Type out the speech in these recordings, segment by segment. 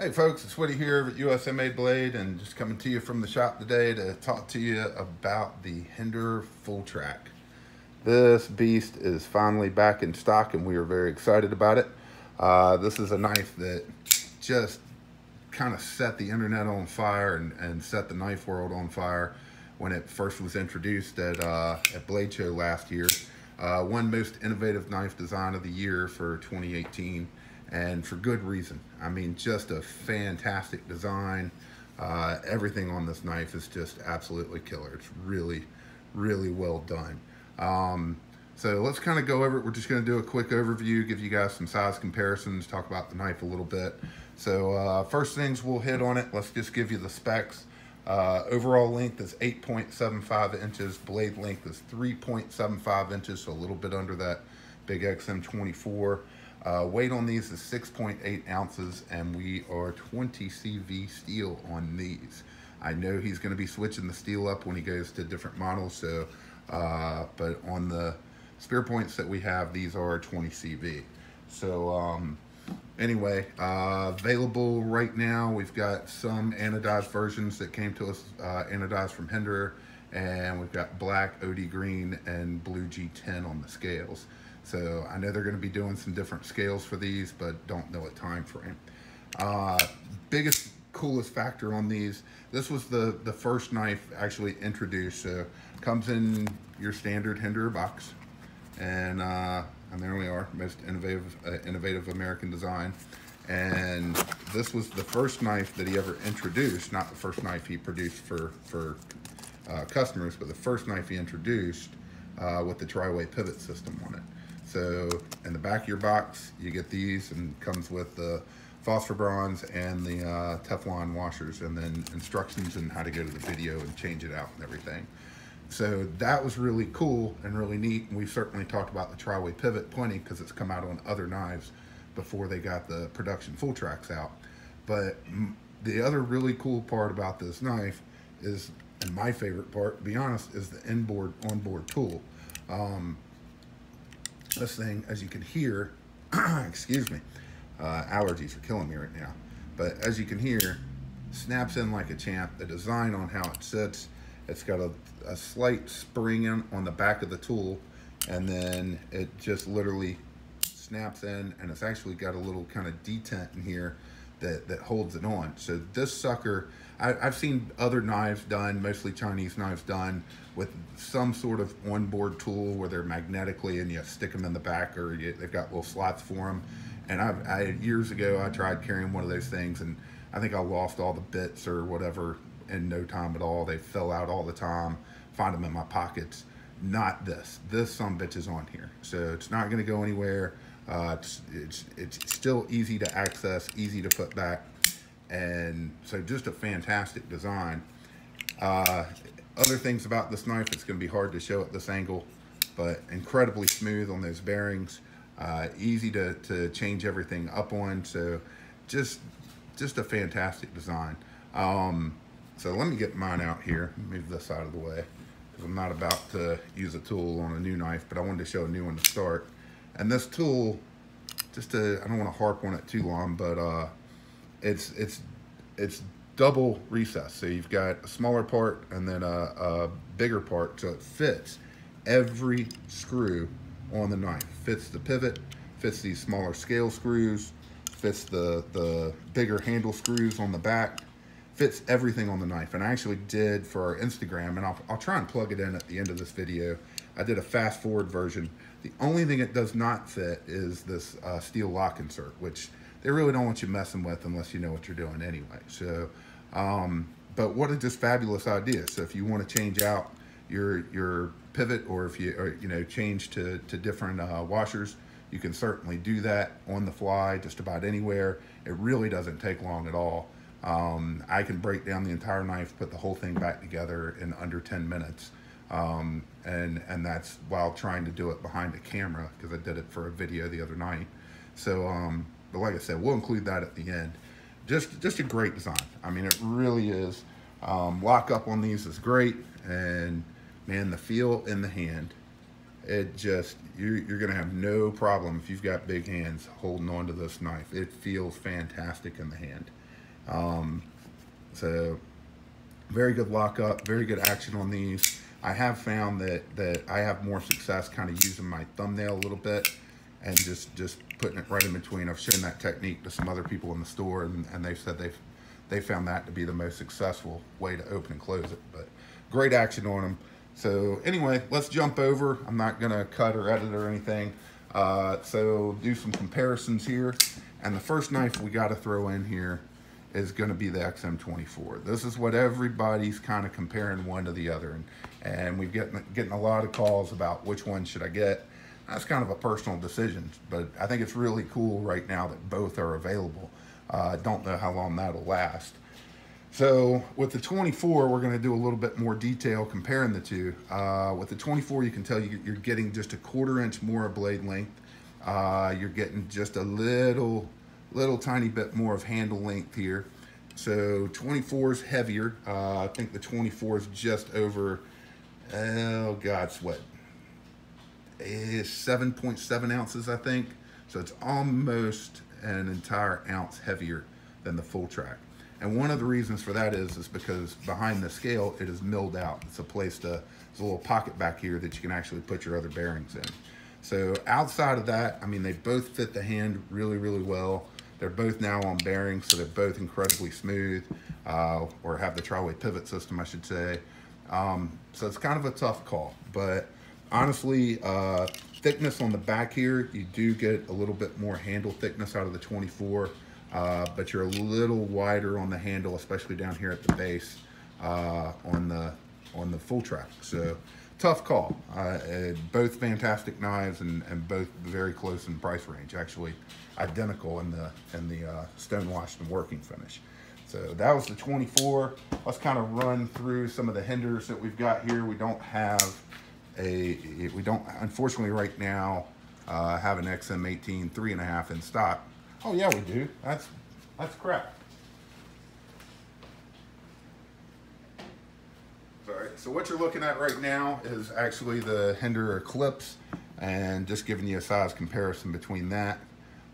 Hey folks, it's Woody here at USA Made Blade and just coming to you from the shop today to talk to you about the Hinderer Full Track. This beast is finally back in stock and we are very excited about it. Uh, this is a knife that just kind of set the internet on fire and, and, set the knife world on fire when it first was introduced at, uh, at Blade Show last year. Uh, one most innovative knife design of the year for 2018 and for good reason. I mean, just a fantastic design. Uh, everything on this knife is just absolutely killer. It's really, really well done. Um, so let's kind of go over it. We're just going to do a quick overview, give you guys some size comparisons, talk about the knife a little bit. So uh, first things we'll hit on it. Let's just give you the specs. Uh, overall length is 8.75 inches. Blade length is 3.75 inches, so a little bit under that big XM24. Uh, weight on these is 6.8 ounces and we are 20 CV steel on these. I know he's going to be switching the steel up when he goes to different models, so uh, but on the spear points that we have, these are 20 CV. So um, anyway, uh, available right now, we've got some anodized versions that came to us, uh, anodized from Hinderer, and we've got black, OD green, and blue G10 on the scales. So I know they're going to be doing some different scales for these, but don't know a time frame. Uh, biggest, coolest factor on these, this was the, the first knife actually introduced. So comes in your standard Hinderer box. And, uh, and there we are, most innovative, uh, innovative American design. And this was the first knife that he ever introduced, not the first knife he produced for, for uh, customers, but the first knife he introduced uh, with the tri-way pivot system on it. So in the back of your box, you get these and comes with the phosphor bronze and the uh, Teflon washers and then instructions on how to go to the video and change it out and everything. So that was really cool and really neat. And we've certainly talked about the tri-way pivot plenty because it's come out on other knives before they got the production full tracks out. But the other really cool part about this knife is, and my favorite part, to be honest, is the inboard onboard tool. Um, this thing, as you can hear, excuse me, uh, allergies are killing me right now. But as you can hear, snaps in like a champ. The design on how it sits, it's got a, a slight spring in on the back of the tool, and then it just literally snaps in, and it's actually got a little kind of detent in here that, that holds it on. So this sucker, I, have seen other knives done, mostly Chinese knives done, with some sort of onboard tool where they're magnetically and you stick them in the back or you, they've got little slots for them. And I, I, years ago, I tried carrying one of those things and I think I lost all the bits or whatever in no time at all. They fell out all the time, find them in my pockets. Not this. This some bitch is on here. So it's not going to go anywhere. Uh, it's, it's, it's still easy to access, easy to put back. And so just a fantastic design. Uh, other things about this knife, it's gonna be hard to show at this angle, but incredibly smooth on those bearings. Uh, easy to, to change everything up on. So just, just a fantastic design. Um, so let me get mine out here, move this out of the way, because I'm not about to use a tool on a new knife, but I wanted to show a new one to start. And this tool, just to, I don't want to harp on it too long, but uh, it's it's it's double recess. So you've got a smaller part and then a, a bigger part, so it fits every screw on the knife. Fits the pivot, fits these smaller scale screws, fits the, the bigger handle screws on the back, fits everything on the knife. And I actually did for our Instagram, and I'll, I'll try and plug it in at the end of this video. I did a fast forward version. The only thing it does not fit is this uh, steel lock insert, which they really don't want you messing with unless you know what you're doing anyway. So, um, but what a just fabulous idea. So if you want to change out your your pivot or if you or, you know change to, to different uh, washers, you can certainly do that on the fly just about anywhere. It really doesn't take long at all. Um, I can break down the entire knife, put the whole thing back together in under 10 minutes. Um, and, and that's while trying to do it behind a camera because I did it for a video the other night. So, um, but like I said, we'll include that at the end. Just, just a great design. I mean, it really is. Um, lock up on these is great. And man, the feel in the hand, it just, you're, you're to have no problem if you've got big hands holding on to this knife. It feels fantastic in the hand. Um, so very good lockup, very good action on these. I have found that, that I have more success kind of using my thumbnail a little bit and just, just putting it right in between. I've shown that technique to some other people in the store and, and they've said they've, they found that to be the most successful way to open and close it. But great action on them. So anyway, let's jump over. I'm not gonna cut or edit or anything. Uh, so do some comparisons here. And the first knife we gotta throw in here is gonna be the XM24. This is what everybody's kind of comparing one to the other. And, and we've getting, getting a lot of calls about which one should I get. That's kind of a personal decision, but I think it's really cool right now that both are available. I uh, don't know how long that'll last. So with the 24, we're going to do a little bit more detail comparing the two. Uh, with the 24, you can tell you, are getting just a quarter inch more of blade length. Uh, you're getting just a little, little tiny bit more of handle length here. So 24 is heavier. Uh, I think the 24 is just over, oh God, what? Is 7.7 ounces, I think. So it's almost an entire ounce heavier than the full track. And one of the reasons for that is, is because behind the scale, it is milled out. It's a place to, there's a little pocket back here that you can actually put your other bearings in. So outside of that, I mean, they both fit the hand really, really well. They're both now on bearings, so they're both incredibly smooth, uh, or have the tri-way pivot system, I should say. Um, so it's kind of a tough call, but honestly, uh, thickness on the back here, you do get a little bit more handle thickness out of the 24 uh, but you're a little wider on the handle, especially down here at the base uh, on the on the full track. So tough call. Uh, both fantastic knives and, and both very close in price range. Actually, identical in the in the uh, stone washed and working finish. So that was the 24. Let's kind of run through some of the Hinderers that we've got here. We don't have a, we don't, unfortunately right now, uh, have an XM18 three and a half in stock. Oh yeah, we do. That's that's crap. All right. So what you're looking at right now is actually the Hinderer Eclipse, and just giving you a size comparison between that.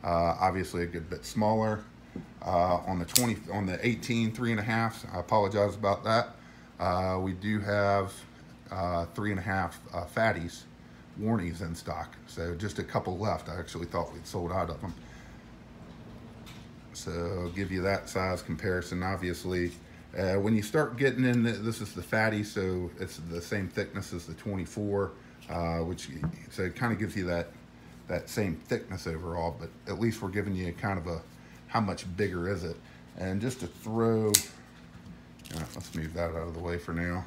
Uh, obviously a good bit smaller. Uh, on the 20, on the 18 three and a half. I apologize about that. Uh, we do have uh, three and a half uh, fatties, Wharnies in stock. So just a couple left. I actually thought we'd sold out of them. So I'll give you that size comparison. Obviously, uh, when you start getting in, the, this is the fatty, so it's the same thickness as the 24, uh, which so it kind of gives you that that same thickness overall. But at least we're giving you kind of a how much bigger is it? And just to throw, let's move that out of the way for now.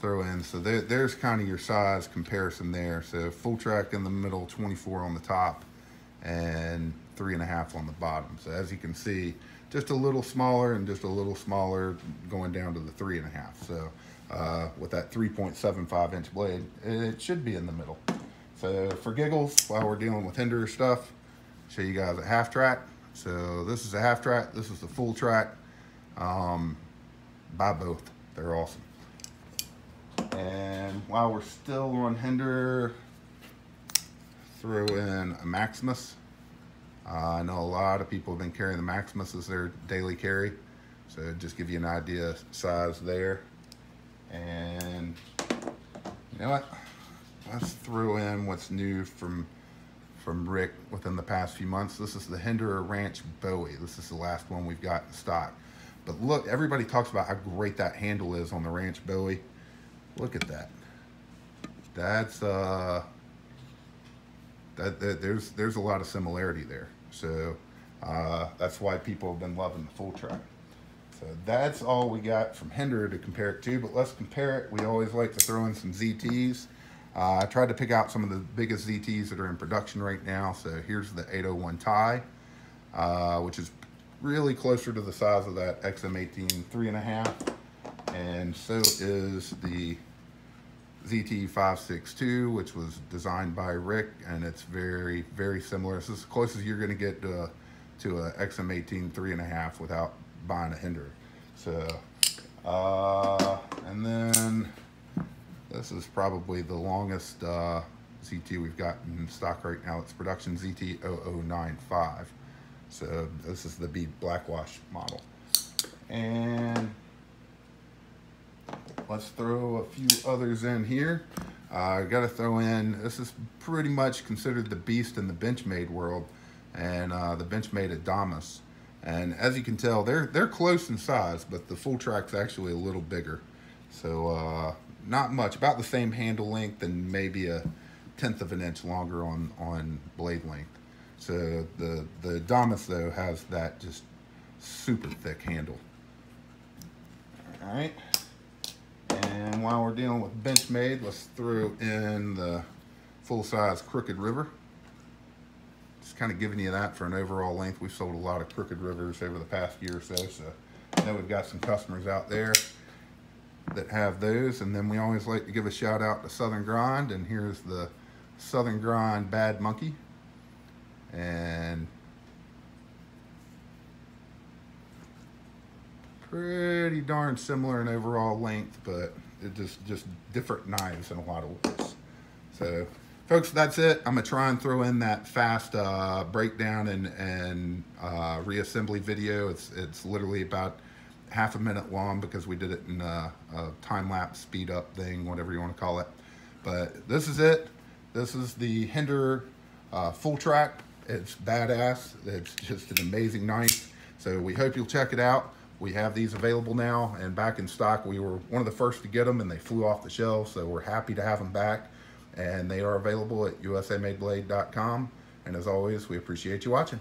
Throw in, so there, there's kind of your size comparison there. So full track in the middle, 24 on the top, and three and a half on the bottom. So as you can see, just a little smaller and just a little smaller going down to the three and a half. So uh, with that 3.75 inch blade, it should be in the middle. So for giggles, while we're dealing with Hinderer stuff, show you guys a half track. So this is a half track, this is the full track. Um, buy both, they're awesome. And while we're still on Hinderer, throw in a Maximus. Uh, I know a lot of people have been carrying the Maximus as their daily carry. So just give you an idea size there. And you know what? Let's throw in what's new from from Rick within the past few months. This is the Hinderer Ranch Bowie. This is the last one we've got in stock. But look, everybody talks about how great that handle is on the Ranch Bowie. Look at that. That's uh that, that there's there's a lot of similarity there. So uh, that's why people have been loving the full track. So that's all we got from Hinderer to compare it to, but let's compare it. We always like to throw in some ZTs. Uh, I tried to pick out some of the biggest ZTs that are in production right now. So here's the 801 Ti, uh, which is really closer to the size of that XM18 three and a half. And so is the ZT562, which was designed by Rick, and it's very, very similar. This is as close as you're going to get to, a, to a XM18 three and a half without buying a Hinderer. So, uh, and then this is probably the longest uh, ZT we've got in stock right now. It's production ZT0095. So this is the bead blackwash model. And let's throw a few others in here. Uh, I got to throw in, this is pretty much considered the beast in the Benchmade world and uh, the Benchmade Adamas. And as you can tell, they're they're close in size, but the full track's actually a little bigger. So uh, not much, about the same handle length and maybe a tenth of an inch longer on, on blade length. So the, the Adamas though has that just super thick handle. All right. And while we're dealing with Benchmade, let's throw in the full-size Crooked River. Just kind of giving you that for an overall length. We've sold a lot of Crooked Rivers over the past year or so, so I know we've got some customers out there that have those. And then we always like to give a shout out to Southern Grind, and here's the Southern Grind Bad Monkey. And pretty darn similar in overall length, but just just different knives in a lot of ways. So, folks, that's it. I'm gonna try and throw in that fast uh, breakdown and and uh, reassembly video. It's it's literally about half a minute long because we did it in a, a time lapse speed up thing, whatever you want to call it. But this is it. This is the Hinderer uh, full track. It's badass. It's just an amazing knife. So we hope you'll check it out. We have these available now and back in stock. We were one of the first to get them and they flew off the shelves. So we're happy to have them back. And they are available at usamadeblade.com. And as always, we appreciate you watching.